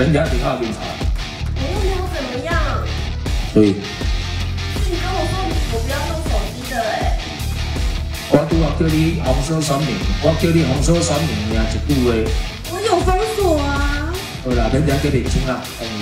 人家警察警察，我又没有怎么样，所以是你跟我说我不要用手机的哎、我拄啊叫你红色选民，我叫你红色选民尔一句话，我有封锁啊。好啦，人家叫你听啦，等你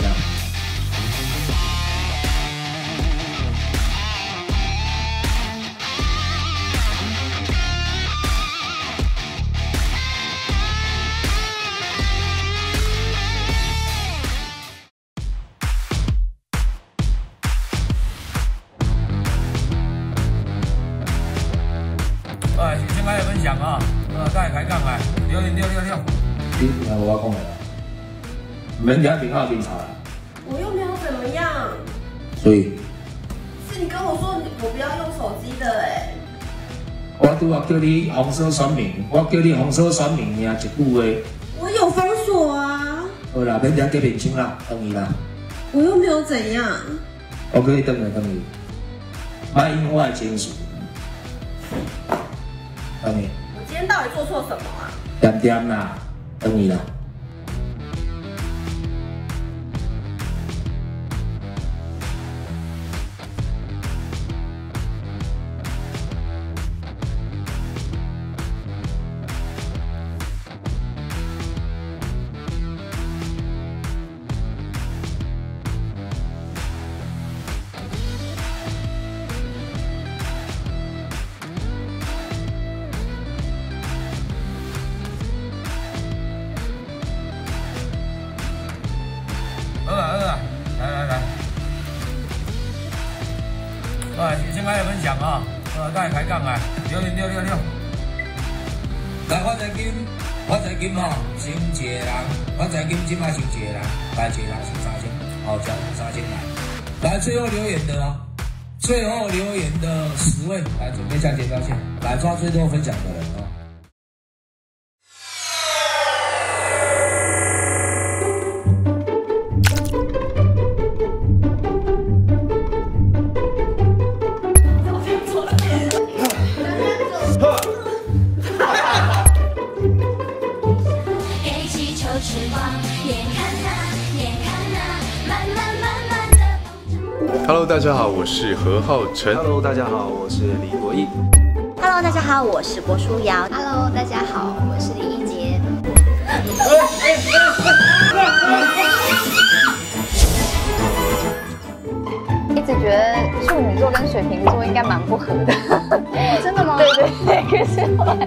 开始分享啊，呃，再开杠来，六零六六六，你听我讲的啦，免遮挺好警察的，我又没有怎么样，所以。是你跟我说我不要用手机的哎、我拄啊叫你红色选民，我叫你红色选民尔一句话，我有封锁啊，好啦，免遮叫认真啦，等你啦。我又没有怎样。我可以等你等你，卖因我的情绪，等你，我今天到底做错什么啊？点点啦，等你啦。哎，先开始分享啊，呃，再开杠来，六零六六六，来发财金，发财金吼，先一个人，发财金即摆先一个人，来一个人先三千，好，交三千来，来最后留言的哦，最后留言的十位，来准备下结标线，来抓最多分享的人。哦。给气球翅膀，眼看那，眼看那，慢慢慢慢的 Hello，大家好，我是何浩晨。Hello，大家好，我是李国义。Hello，大家好，我是郭书瑶。Hello，大家好，我是李一杰。一直觉得处女座跟水瓶座应该蛮不合的。真的吗？对对对，可是后来。